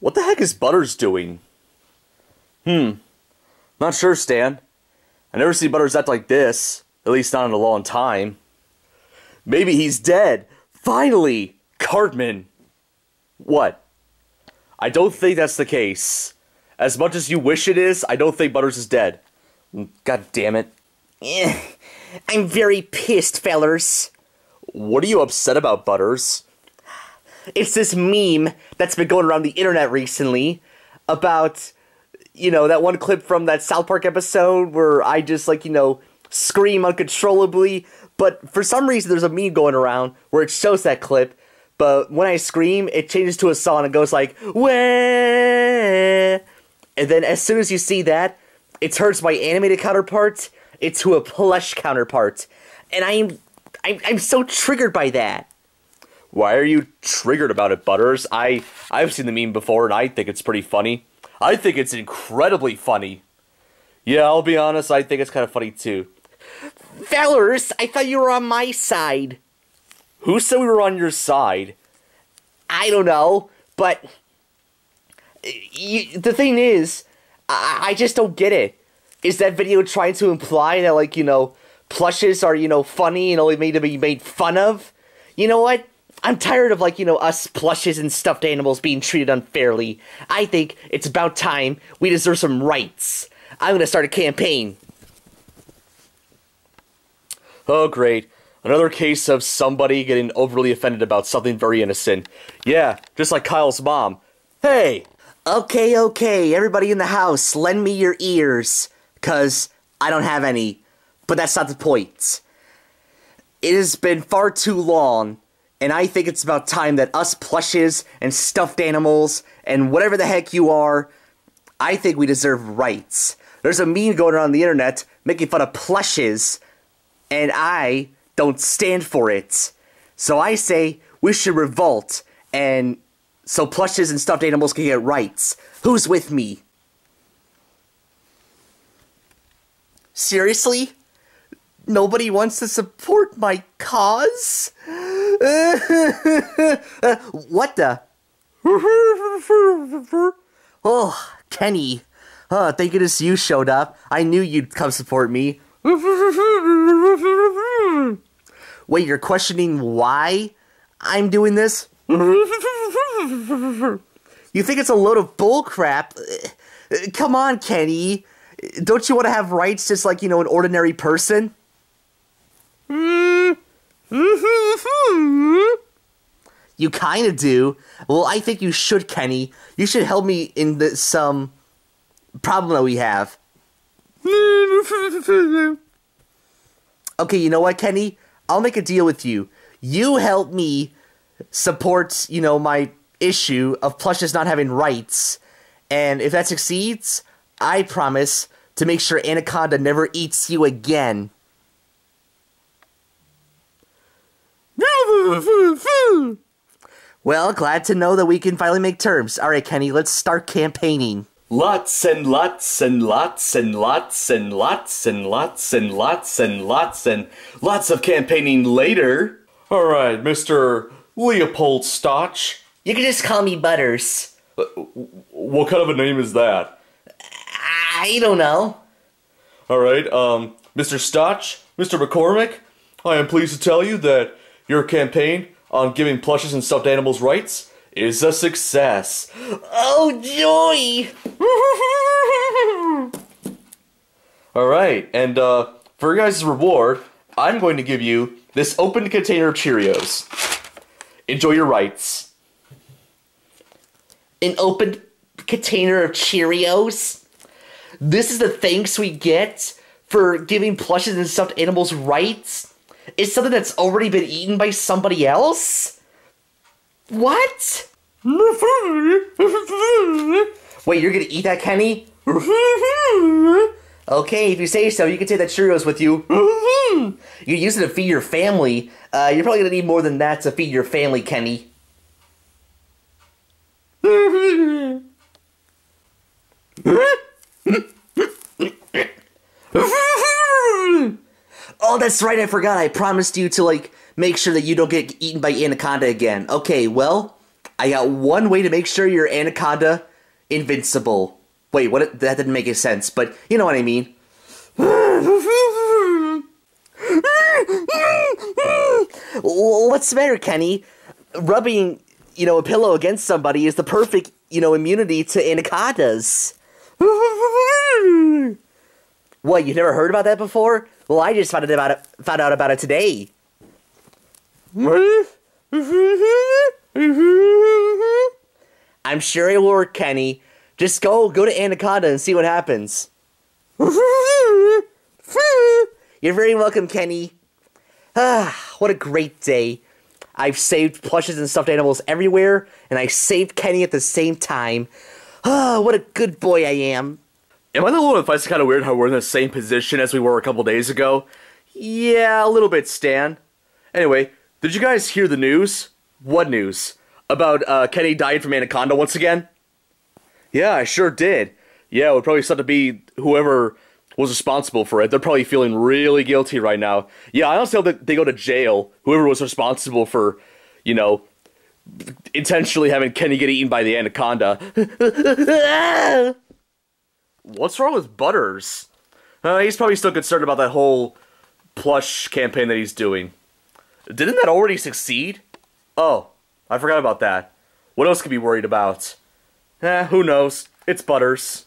What the heck is Butters doing? Hmm. Not sure, Stan. I never see Butters act like this. At least not in a long time. Maybe he's dead. Finally! Cartman! What? I don't think that's the case. As much as you wish it is, I don't think Butters is dead. God damn it. I'm very pissed, fellers. What are you upset about, Butters? It's this meme that's been going around the internet recently about, you know, that one clip from that South Park episode where I just, like, you know, scream uncontrollably. But for some reason, there's a meme going around where it shows that clip. But when I scream, it changes to a song and goes like, Wah! And then as soon as you see that, it turns my animated counterpart into a plush counterpart. And I'm, I'm, I'm so triggered by that. Why are you triggered about it, Butters? I I've seen the meme before and I think it's pretty funny. I think it's incredibly funny. Yeah, I'll be honest, I think it's kind of funny too. Fellers, I thought you were on my side. Who said we were on your side? I don't know, but the thing is, I, I just don't get it. Is that video trying to imply that, like, you know, plushes are, you know, funny and only made to be made fun of? You know what? I'm tired of, like, you know, us plushes and stuffed animals being treated unfairly. I think it's about time we deserve some rights. I'm gonna start a campaign. Oh, great. Another case of somebody getting overly offended about something very innocent. Yeah, just like Kyle's mom. Hey! Okay, okay, everybody in the house, lend me your ears. Cause I don't have any. But that's not the point. It has been far too long, and I think it's about time that us plushes and stuffed animals and whatever the heck you are, I think we deserve rights. There's a meme going around the internet making fun of plushes, and I don't stand for it. So I say we should revolt, and so plushes and stuffed animals can get rights. Who's with me? Seriously? Nobody wants to support my cause? Uh, what the? oh, Kenny. Oh, thank goodness you showed up. I knew you'd come support me. Wait, you're questioning why I'm doing this? you think it's a load of bullcrap? Come on, Kenny. Don't you want to have rights just like, you know, an ordinary person? You kind of do. Well, I think you should, Kenny. You should help me in this um problem that we have. okay, you know what, Kenny? I'll make a deal with you. You help me support, you know, my issue of plushes not having rights. And if that succeeds, I promise to make sure Anaconda never eats you again. Well, glad to know that we can finally make terms. Alright, Kenny, let's start campaigning. Lots and lots and lots and lots and lots and lots and lots and lots and lots of campaigning later. Alright, Mr. Leopold Stotch. You can just call me Butters. Uh, what kind of a name is that? I don't know. Alright, um, Mr. Stotch, Mr. McCormick, I am pleased to tell you that your campaign on giving plushes and stuffed animals rights is a success. Oh, joy! Alright, and uh, for your guys' reward, I'm going to give you this open container of Cheerios. Enjoy your rights. An open container of Cheerios? This is the thanks we get for giving plushes and stuffed animals rights? Is something that's already been eaten by somebody else? What? Wait, you're gonna eat that, Kenny? okay, if you say so, you can take that Cheerios with you. you use it to feed your family. Uh, you're probably gonna need more than that to feed your family, Kenny. Oh, that's right, I forgot. I promised you to, like, make sure that you don't get eaten by Anaconda again. Okay, well, I got one way to make sure your anaconda invincible. Wait, what? That didn't make any sense, but you know what I mean. What's the matter, Kenny? Rubbing, you know, a pillow against somebody is the perfect, you know, immunity to anacondas. What? You never heard about that before? Well, I just found out about it. Found out about it today. I'm sure it will work, Kenny. Just go, go to Anaconda and see what happens. You're very welcome, Kenny. Ah, what a great day. I've saved plushes and stuffed animals everywhere, and I saved Kenny at the same time. Ah, what a good boy I am. Am I the one that finds it kind of weird how we're in the same position as we were a couple days ago? Yeah, a little bit, Stan. Anyway, did you guys hear the news? What news? About uh, Kenny dying from Anaconda once again? Yeah, I sure did. Yeah, it would probably start to be whoever was responsible for it. They're probably feeling really guilty right now. Yeah, I honestly hope that they go to jail. Whoever was responsible for, you know, intentionally having Kenny get eaten by the anaconda. What's wrong with Butters? Uh, he's probably still concerned about that whole plush campaign that he's doing. Didn't that already succeed? Oh, I forgot about that. What else could be worried about? Eh, who knows? It's Butters.